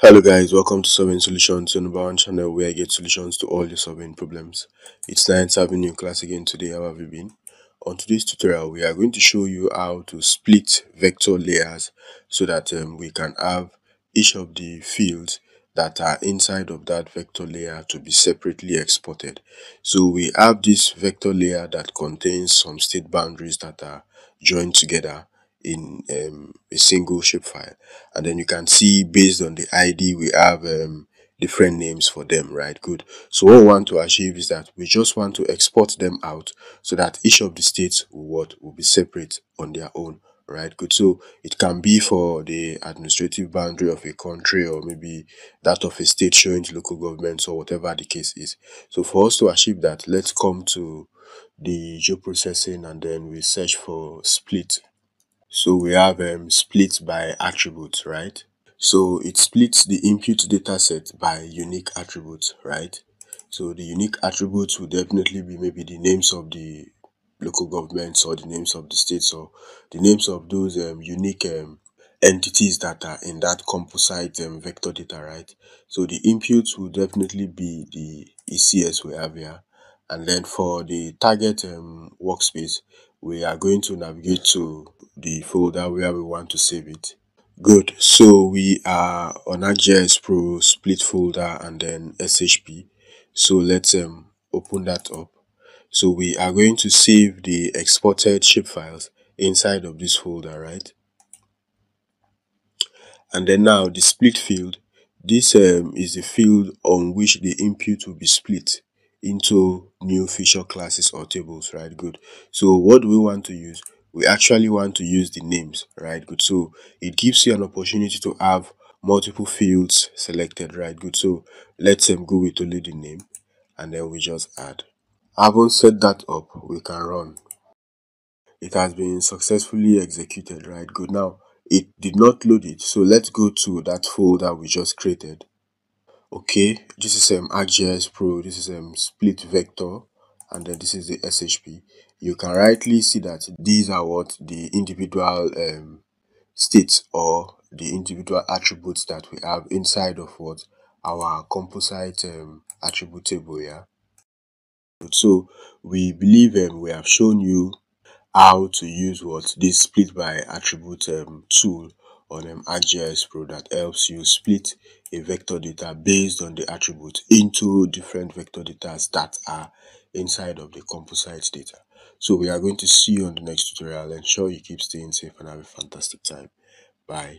Hello guys, welcome to Surveying Solutions, your number one channel where I get solutions to all your solving problems. It's nice having you in class again today. How have you been? On today's tutorial, we are going to show you how to split vector layers so that um, we can have each of the fields that are inside of that vector layer to be separately exported. So we have this vector layer that contains some state boundaries that are joined together in um, a single shapefile and then you can see based on the id we have um, different names for them right? Good. So what we want to achieve is that we just want to export them out so that each of the states will what will be separate on their own right? Good. So it can be for the administrative boundary of a country or maybe that of a state showing to local governments or whatever the case is. So for us to achieve that let's come to the geoprocessing and then we search for split so we have um, split by attributes, right? So it splits the input data set by unique attributes, right? So the unique attributes will definitely be maybe the names of the local governments or the names of the states or the names of those um, unique um, entities that are in that composite um, vector data, right? So the inputs will definitely be the ECS we have here. And then for the target um, workspace, we are going to navigate to the folder where we want to save it. Good. So we are on ArcGIS Pro split folder and then SHP. So let's um, open that up. So we are going to save the exported shapefiles inside of this folder, right? And then now the split field. This um, is the field on which the input will be split into new feature classes or tables, right? Good. So what do we want to use? We actually want to use the names, right? Good. So it gives you an opportunity to have multiple fields selected, right? Good. So let's um, go with only the name and then we just add. Having set that up, we can run. It has been successfully executed, right? Good. Now it did not load it, so let's go to that folder we just created okay this is um ArcGIS Pro this is um split vector and then this is the SHP you can rightly see that these are what the individual um states or the individual attributes that we have inside of what our composite um, attribute table yeah so we believe um, we have shown you how to use what this split by attribute um, tool on um, ArcGIS Pro that helps you split a vector data based on the attribute into different vector data that are inside of the composite data. So we are going to see you on the next tutorial. Ensure you keep staying safe and have a fantastic time. Bye.